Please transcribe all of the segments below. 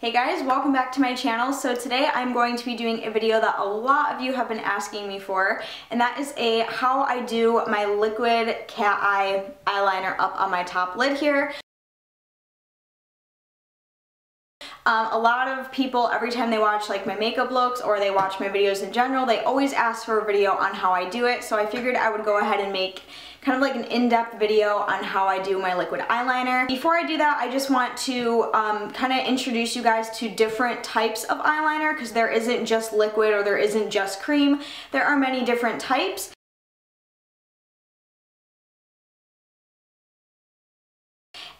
Hey guys, welcome back to my channel. So today I'm going to be doing a video that a lot of you have been asking me for, and that is a how I do my liquid cat eye eyeliner up on my top lid here. Um, a lot of people, every time they watch like my makeup looks or they watch my videos in general, they always ask for a video on how I do it. So I figured I would go ahead and make kind of like an in-depth video on how I do my liquid eyeliner. Before I do that, I just want to um, kind of introduce you guys to different types of eyeliner because there isn't just liquid or there isn't just cream. There are many different types.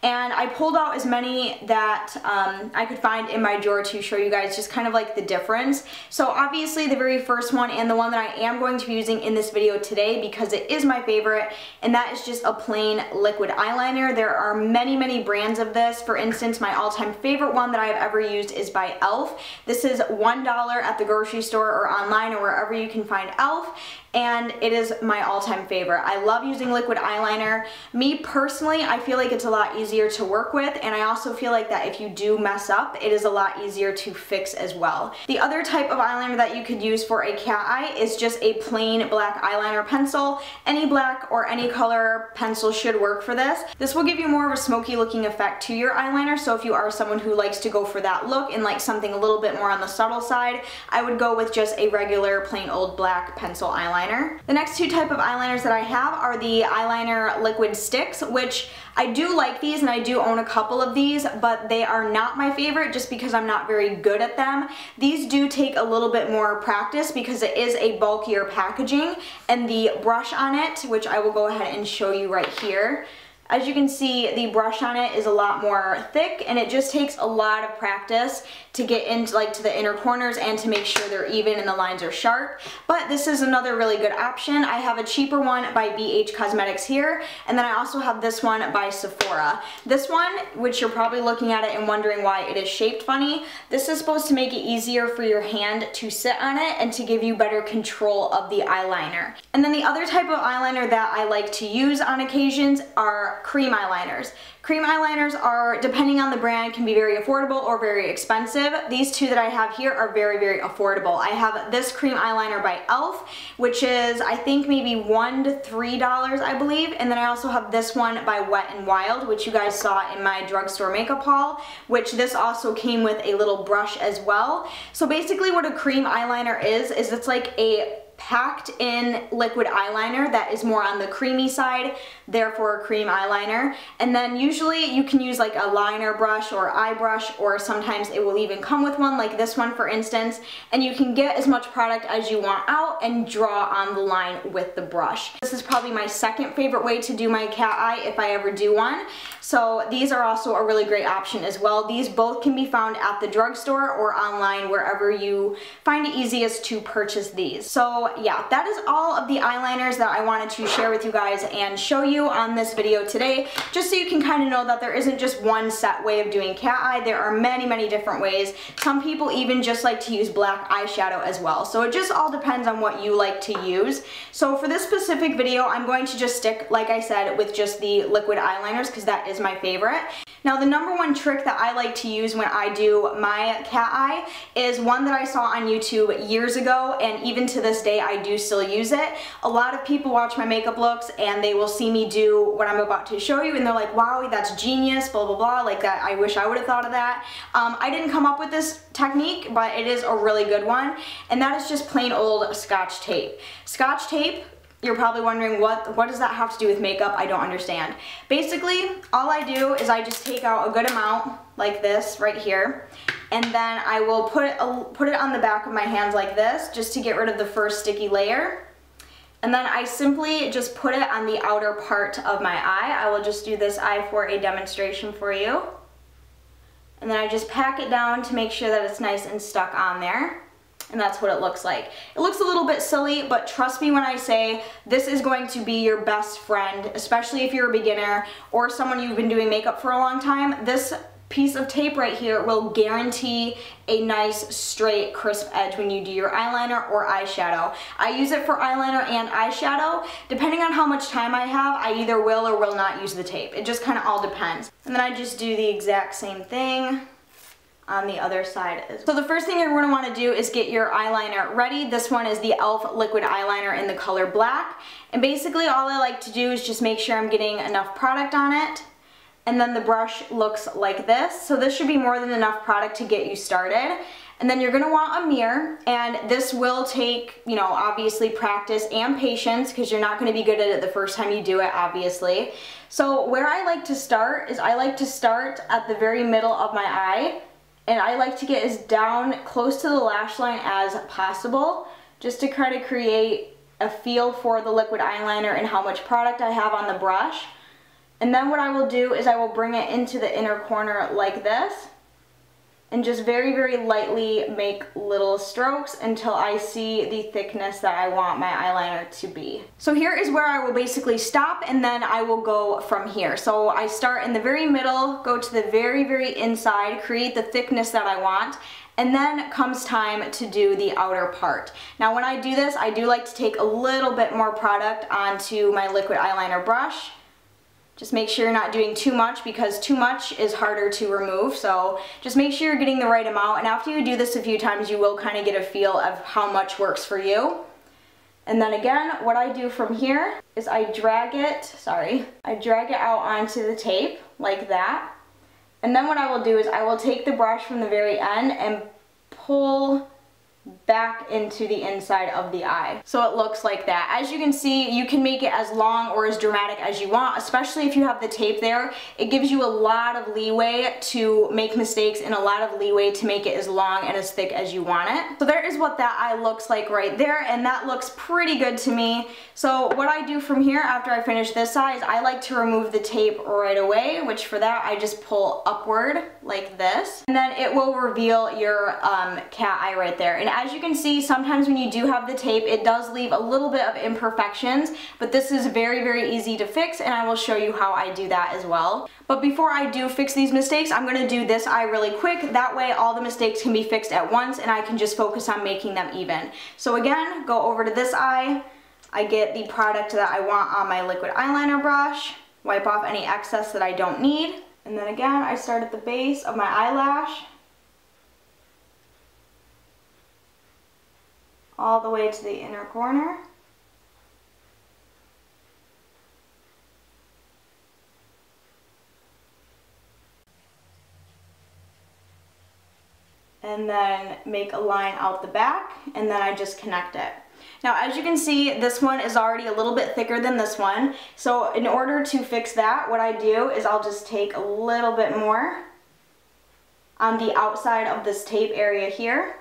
And I pulled out as many that um, I could find in my drawer to show you guys just kind of like the difference. So obviously the very first one and the one that I am going to be using in this video today because it is my favorite and that is just a plain liquid eyeliner. There are many many brands of this. For instance my all-time favorite one that I have ever used is by e.l.f. This is $1 at the grocery store or online or wherever you can find e.l.f and it is my all-time favorite. I love using liquid eyeliner. Me personally, I feel like it's a lot easier to work with and I also feel like that if you do mess up, it is a lot easier to fix as well. The other type of eyeliner that you could use for a cat eye is just a plain black eyeliner pencil. Any black or any color pencil should work for this. This will give you more of a smoky looking effect to your eyeliner, so if you are someone who likes to go for that look and like something a little bit more on the subtle side, I would go with just a regular plain old black pencil eyeliner eyeliner. The next two type of eyeliners that I have are the eyeliner liquid sticks, which I do like these and I do own a couple of these, but they are not my favorite just because I'm not very good at them. These do take a little bit more practice because it is a bulkier packaging and the brush on it, which I will go ahead and show you right here, as you can see, the brush on it is a lot more thick and it just takes a lot of practice to get into like to the inner corners and to make sure they're even and the lines are sharp. But this is another really good option. I have a cheaper one by BH Cosmetics here and then I also have this one by Sephora. This one, which you're probably looking at it and wondering why it is shaped funny, this is supposed to make it easier for your hand to sit on it and to give you better control of the eyeliner. And then the other type of eyeliner that I like to use on occasions are cream eyeliners. Cream eyeliners are, depending on the brand, can be very affordable or very expensive. These two that I have here are very, very affordable. I have this cream eyeliner by e.l.f., which is, I think, maybe one to $3, I believe. And then I also have this one by Wet n Wild, which you guys saw in my drugstore makeup haul, which this also came with a little brush as well. So basically what a cream eyeliner is, is it's like a packed in liquid eyeliner that is more on the creamy side, therefore a cream eyeliner. And then usually you can use like a liner brush or eye brush or sometimes it will even come with one like this one for instance and you can get as much product as you want out and draw on the line with the brush. This is probably my second favorite way to do my cat eye if I ever do one. So these are also a really great option as well. These both can be found at the drugstore or online wherever you find it easiest to purchase these. So yeah, that is all of the eyeliners that I wanted to share with you guys and show you on this video today, just so you can kind of know that there isn't just one set way of doing cat eye. There are many, many different ways. Some people even just like to use black eyeshadow as well. So it just all depends on what you like to use. So for this specific video, I'm going to just stick, like I said, with just the liquid eyeliners because that is my favorite. Now the number one trick that I like to use when I do my cat eye is one that I saw on YouTube years ago and even to this day I do still use it. A lot of people watch my makeup looks and they will see me do what I'm about to show you and they're like, wow, that's genius, blah, blah, blah, like that. I wish I would have thought of that. Um, I didn't come up with this technique, but it is a really good one and that is just plain old scotch tape. Scotch tape you're probably wondering what what does that have to do with makeup? I don't understand. Basically, all I do is I just take out a good amount like this right here and then I will put it, uh, put it on the back of my hands like this just to get rid of the first sticky layer. And then I simply just put it on the outer part of my eye. I will just do this eye for a demonstration for you. And then I just pack it down to make sure that it's nice and stuck on there and that's what it looks like. It looks a little bit silly, but trust me when I say this is going to be your best friend, especially if you're a beginner or someone you've been doing makeup for a long time. This piece of tape right here will guarantee a nice straight crisp edge when you do your eyeliner or eyeshadow. I use it for eyeliner and eyeshadow. Depending on how much time I have, I either will or will not use the tape. It just kind of all depends. And then I just do the exact same thing on the other side. So the first thing you're to want to do is get your eyeliner ready. This one is the e.l.f. liquid eyeliner in the color black. And basically all I like to do is just make sure I'm getting enough product on it. And then the brush looks like this. So this should be more than enough product to get you started. And then you're gonna want a mirror, and this will take, you know, obviously practice and patience because you're not gonna be good at it the first time you do it, obviously. So where I like to start is I like to start at the very middle of my eye and I like to get as down close to the lash line as possible just to kind of create a feel for the liquid eyeliner and how much product I have on the brush. And then what I will do is I will bring it into the inner corner like this and just very, very lightly make little strokes until I see the thickness that I want my eyeliner to be. So here is where I will basically stop and then I will go from here. So I start in the very middle, go to the very, very inside, create the thickness that I want, and then comes time to do the outer part. Now when I do this, I do like to take a little bit more product onto my liquid eyeliner brush just make sure you're not doing too much because too much is harder to remove. So just make sure you're getting the right amount. And after you do this a few times, you will kind of get a feel of how much works for you. And then again, what I do from here is I drag it, sorry, I drag it out onto the tape like that. And then what I will do is I will take the brush from the very end and pull back into the inside of the eye. So it looks like that. As you can see, you can make it as long or as dramatic as you want, especially if you have the tape there. It gives you a lot of leeway to make mistakes and a lot of leeway to make it as long and as thick as you want it. So there is what that eye looks like right there, and that looks pretty good to me. So what I do from here after I finish this size, I like to remove the tape right away, which for that I just pull upward like this. And then it will reveal your um, cat eye right there. And as you can see, sometimes when you do have the tape, it does leave a little bit of imperfections, but this is very, very easy to fix, and I will show you how I do that as well. But before I do fix these mistakes, I'm gonna do this eye really quick. That way all the mistakes can be fixed at once, and I can just focus on making them even. So again, go over to this eye, I get the product that I want on my liquid eyeliner brush, wipe off any excess that I don't need, and then again, I start at the base of my eyelash, all the way to the inner corner. and then make a line out the back and then I just connect it. Now as you can see this one is already a little bit thicker than this one so in order to fix that what I do is I'll just take a little bit more on the outside of this tape area here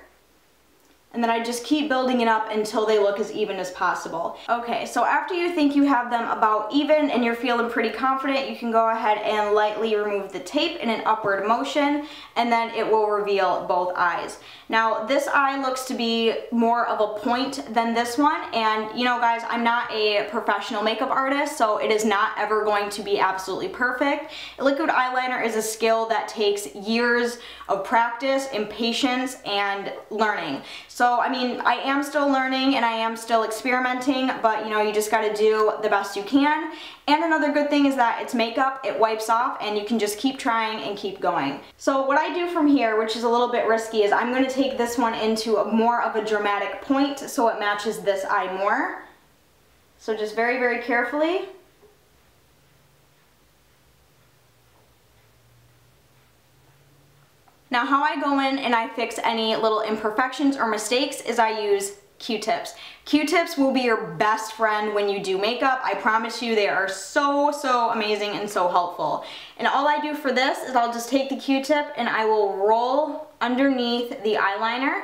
and then I just keep building it up until they look as even as possible. Okay, so after you think you have them about even and you're feeling pretty confident, you can go ahead and lightly remove the tape in an upward motion and then it will reveal both eyes. Now this eye looks to be more of a point than this one and you know guys, I'm not a professional makeup artist so it is not ever going to be absolutely perfect. Liquid eyeliner is a skill that takes years of practice and patience and learning. I mean, I am still learning and I am still experimenting, but you know, you just gotta do the best you can. And another good thing is that it's makeup, it wipes off, and you can just keep trying and keep going. So what I do from here, which is a little bit risky, is I'm gonna take this one into a more of a dramatic point so it matches this eye more. So just very, very carefully, Now how I go in and I fix any little imperfections or mistakes is I use Q-tips. Q-tips will be your best friend when you do makeup. I promise you they are so, so amazing and so helpful. And all I do for this is I'll just take the Q-tip and I will roll underneath the eyeliner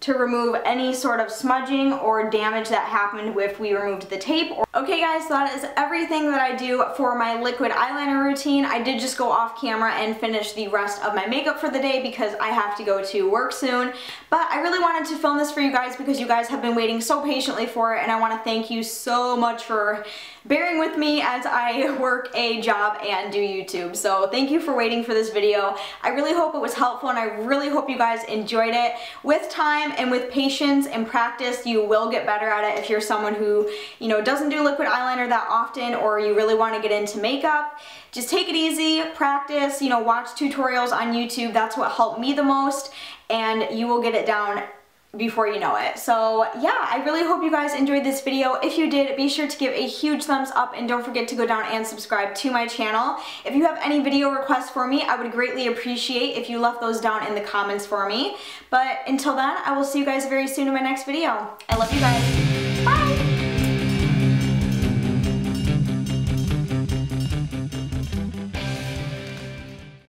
to remove any sort of smudging or damage that happened if we removed the tape. Okay guys, so that is everything that I do for my liquid eyeliner routine. I did just go off camera and finish the rest of my makeup for the day because I have to go to work soon. But I really wanted to film this for you guys because you guys have been waiting so patiently for it and I want to thank you so much for bearing with me as I work a job and do YouTube. So thank you for waiting for this video. I really hope it was helpful and I really hope you guys enjoyed it. With time, time and with patience and practice, you will get better at it if you're someone who, you know, doesn't do liquid eyeliner that often or you really want to get into makeup. Just take it easy, practice, you know, watch tutorials on YouTube. That's what helped me the most and you will get it down before you know it. So yeah, I really hope you guys enjoyed this video. If you did, be sure to give a huge thumbs up and don't forget to go down and subscribe to my channel. If you have any video requests for me, I would greatly appreciate if you left those down in the comments for me. But until then, I will see you guys very soon in my next video. I love you guys.